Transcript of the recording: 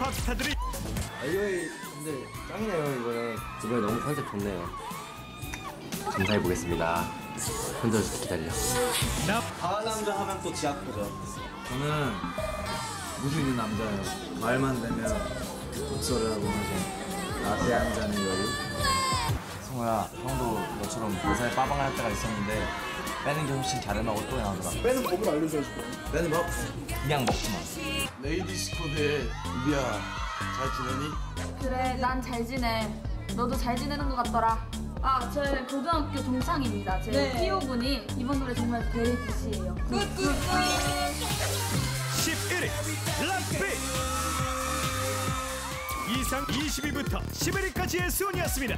팝스타들이 아이오이 근데 짱이네요 이번에 이번에 너무 컨셉 좋네요 감사해 보겠습니다 혼자 기다려 나 가을 남자 하면 또 지압코죠. 저는 무수 있는 남자예요. 말만 되면 독서를 하고 하죠. 라떼 한 잔의 여유. 성호야, 형도 너처럼 요새 빠방을 할 때가 있었는데 빼는 게 훨씬 자름하고 또 나오더라. 빼는 법을 알려줘야지. 나는 막 그냥 먹지 마. 우비야 잘 지내니? 그래, 난 잘 지내. 너도 잘 지내는 것 같더라. 아, 저 고등학교 동창입니다. 제 네. 피오분이 이번 노래 정말 very good이에요. good good good. 11위 블락비 이상 20위부터 11위까지의 순이었습니다